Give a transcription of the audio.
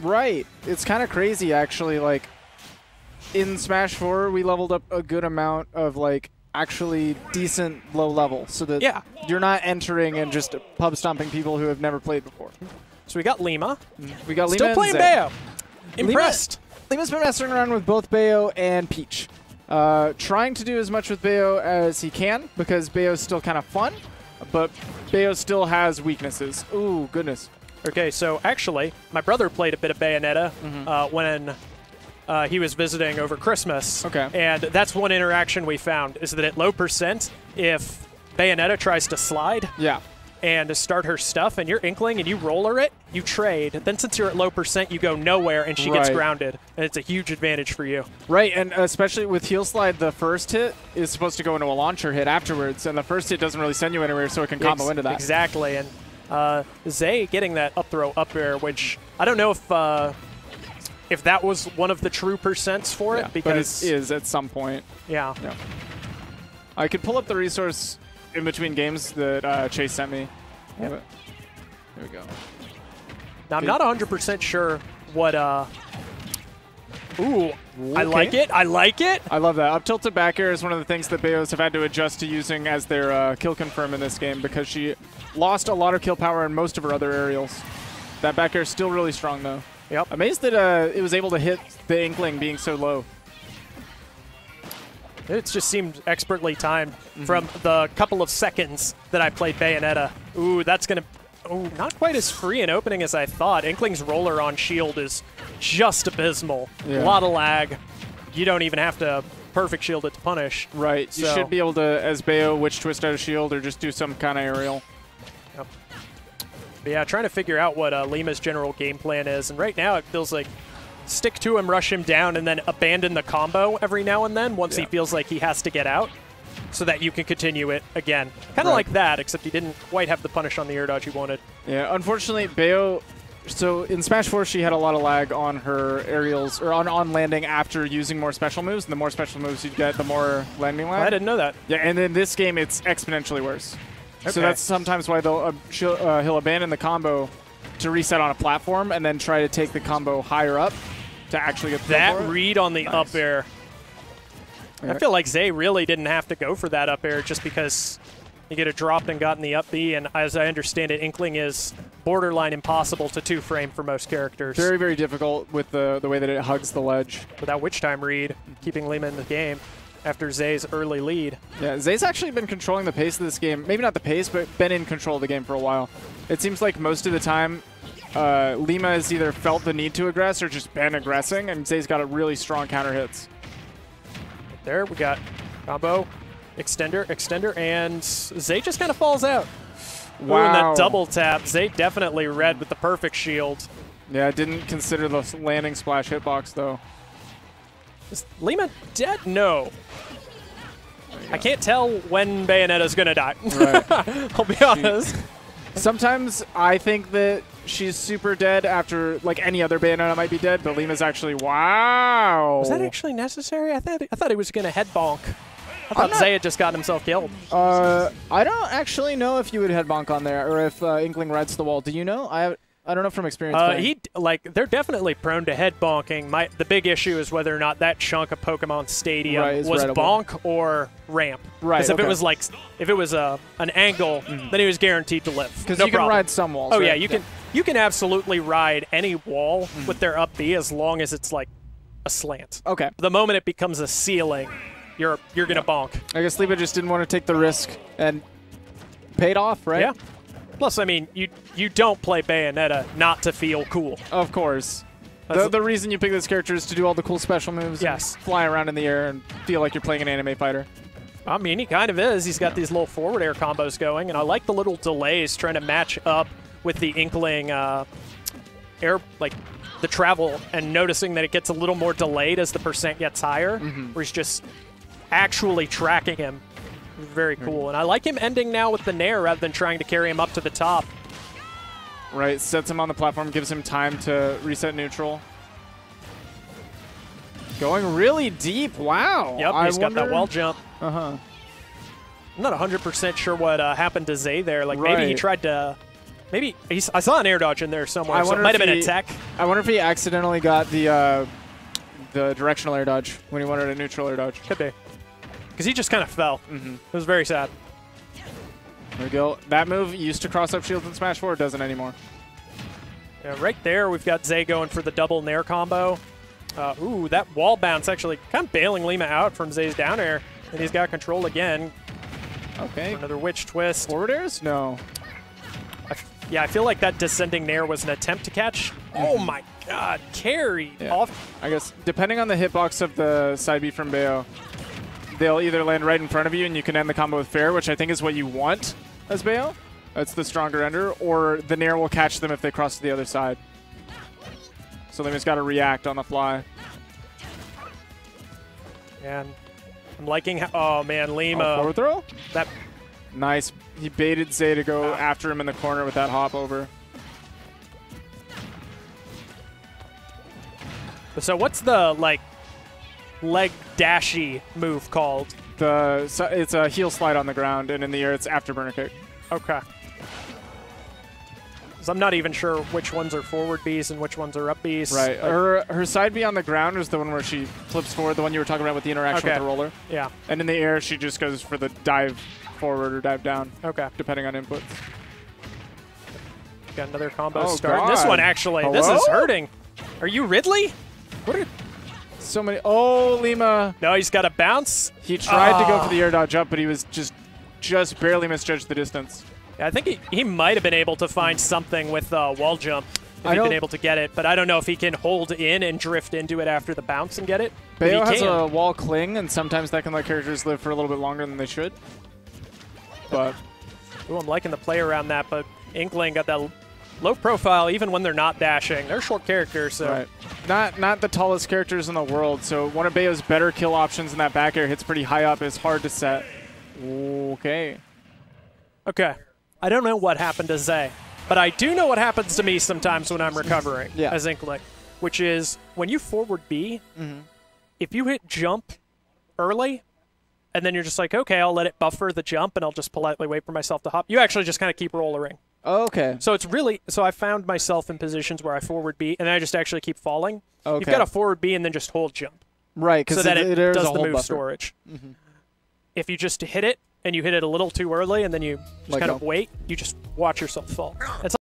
Right. It's kind of crazy, actually. Like, in Smash 4, we leveled up a good amount of, like, actually decent low level so that Yeah. you're not entering and just pub stomping people who have never played before. So we got Lima. We got Still Lima Still playing Bayo. Impressed. Lima's been messing around with both Bayo and Peach. Uh, trying to do as much with Bayo as he can because Bayo's still kind of fun, but Bayo still has weaknesses. Ooh, goodness. Okay, so actually, my brother played a bit of Bayonetta Mm-hmm. uh, when uh, he was visiting over Christmas. Okay. And that's one interaction we found is that at low percent, if Bayonetta tries to slide Yeah. and to start her stuff and you're Inkling and you roller it, you trade. Then since you're at low percent, you go nowhere and she gets grounded. And it's a huge advantage for you. Right, and especially with heel slide, the first hit is supposed to go into a launcher hit afterwards, and the first hit doesn't really send you anywhere, so it can combo Ex- into that. Exactly. And uh, Zei getting that up throw up air, which I don't know if uh, if that was one of the true percents for Yeah, it but because it is at some point. yeah. Yeah. I could pull up the resource in between games that uh, Chase sent me. Yep. Here we go. Now I'm not 100% sure what uh Ooh, I like it. I like it. I love that. Up tilted back air is one of the things that Bayos have had to adjust to using as their uh, kill confirm in this game because she lost a lot of kill power in most of her other aerials. That back air is still really strong though. Yep. Amazed that uh, it was able to hit the Inkling being so low. It just seemed expertly timed Mm-hmm. from the couple of seconds that I played Bayonetta. Ooh, that's going to Ooh, not quite as free an opening as I thought. Inkling's roller on shield is just abysmal. Yeah. A lot of lag. You don't even have to perfect shield it to punish. Right. You should be able to, as Bayo, witch twist out a shield or just do some kind of aerial. But yeah, trying to figure out what uh, Lima's general game plan is. And right now it feels like stick to him, rush him down, and then abandon the combo every now and then once he feels like he has to get out so that you can continue it again. Kind of Right. like that, except he didn't quite have the punish on the air dodge he wanted. Yeah, unfortunately, Bayo. So in Smash 4, she had a lot of lag on her aerials or on, on landing after using more special moves. And the more special moves you get, the more landing lag. I didn't know that. Yeah, and in this game, it's exponentially worse. Okay. So that's sometimes why they'll uh, uh, he'll abandon the combo to reset on a platform and then try to take the combo higher up to actually get That read on the Nice. up air. I feel like Zei really didn't have to go for that up air just because you get a dropped and gotten the up B. And as I understand it, Inkling is borderline impossible to two frame for most characters. Very, very difficult with the, the way that it hugs the ledge. without Witch Time read, keeping Lima in the game after Zei's early lead. Yeah, Zei's actually been controlling the pace of this game. Maybe not the pace, but been in control of the game for a while. It seems like most of the time, uh, Lima has either felt the need to aggress or just been aggressing, and Zei's got a really strong counter hits. There we got combo, extender, extender, and Zei just kind of falls out. Ooh, and Wow. that double tap. Zei definitely read with the perfect shield. Yeah, I didn't consider the landing splash hitbox, though. Is Lima dead? No. I can't tell when Bayonetta's gonna die. Right. I'll be honest. Sometimes I think that she's super dead after, like, any other Bayonetta might be dead, but Lima's actually, wow. Was that actually necessary? I thought I thought he was gonna head bonk. I thought not- Zei had just gotten himself killed. Uh, I don't actually know if you would head bonk on there or if uh, Inkling rides the wall. Do you know? I I don't know from experience. Uh, he like they're definitely prone to head bonking. My the big issue is whether or not that chunk of Pokemon Stadium Right, was rideable. bonk or ramp. Right, Because if okay. It was like if it was a an angle, then he was guaranteed to live. Because no you can problem. ride some walls. Oh right? yeah, you can you can absolutely ride any wall with their up B as long as it's like a slant. Okay. The moment it becomes a ceiling, you're you're gonna bonk. I guess Lima just didn't want to take the risk and paid off, right? Yeah. Plus, I mean, you you don't play Bayonetta not to feel cool. Of course. The, the reason you pick this character is to do all the cool special moves. and Yes. fly around in the air and feel like you're playing an anime fighter. I mean, he kind of is. He's got these little forward air combos going, and I like the little delays trying to match up with the Inkling uh, air, like the travel, and noticing that it gets a little more delayed as the percent gets higher, where he's just actually tracking him. Very cool. And I like him ending now with the Nair rather than trying to carry him up to the top. Right. Sets him on the platform, gives him time to reset neutral. Going really deep. Wow. Yep, I he's got that wonder- wall jump. Uh huh. I'm not 100% sure what uh, happened to Zei there. Like, maybe he tried to Maybe he's, I saw an air dodge in there somewhere. I so it wonder might have if been a he- tech. I wonder if he accidentally got the uh, the directional air dodge when he wanted a neutral air dodge. Could be. Because he just kind of fell. Mm-hmm. It was very sad. There we go. That move used to cross up shields in Smash 4, doesn't anymore. Yeah, right there, we've got Zei going for the double nair combo. Uh, ooh, that wall bounce actually kind of bailing Lima out from Zei's down air. And he's got control again. Okay. Another witch twist. Forward airs? No. I f- yeah, I feel like that descending nair was an attempt to catch. Oh my god, carry Yeah. off. I guess depending on the hitbox of the side B from Bayo, they'll either land right in front of you and you can end the combo with fair, which I think is what you want as Bayo. That's the stronger ender, or the Nair will catch them if they cross to the other side. So Lima's got to react on the fly. And I'm liking how, oh man, Oh, Lima. forward throw? that Nice. He baited Zei to go after him in the corner with that hop over. So what's the like leg dashy move called? The so It's a heel slide on the ground, and in the air it's afterburner kick. Okay. 'Cause I'm not even sure which ones are forward Bs and which ones are up Bs. Right. Her her side B on the ground is the one where she flips forward, the one you were talking about with the interaction Okay. with the roller. yeah. And in the air, she just goes for the dive forward or dive down, Okay. depending on inputs. Got another combo Oh, start. This one actually, this is hurting. Are you Ridley? What are so many? Oh, Lima. No, he's got a bounce. He tried to go Ah. for the air dodge up, but he was just just barely misjudged the distance. Yeah, I think he, he might have been able to find something with uh, wall jump if I he'd been able to get it, but I don't know if he can hold in and drift into it after the bounce and get it. Bayo he has can. a wall cling, and sometimes that can let characters live for a little bit longer than they should. But Ooh, I'm liking the play around that, but Inkling got that low profile even when they're not dashing. They're short characters, so right, not not the tallest characters in the world. So one of Bayo's better kill options in that back air hits pretty high up. It's hard to set. Okay. Okay. I don't know what happened to Zei, but I do know what happens to me sometimes when I'm recovering Yeah. as Inkling, which is when you forward B, Mm-hmm. if you hit jump early, and then you're just like, okay, I'll let it buffer the jump and I'll just politely wait for myself to hop. You actually just kind of keep rollering. Oh, okay. So it's really so I found myself in positions where I forward B and then I just actually keep falling. Okay. You've got a forward B and then just hold jump Right, so because that it, there's does the move buffer. storage. Mm-hmm. If you just hit it and you hit it a little too early and then you just Let kind go. of wait, you just watch yourself fall. It's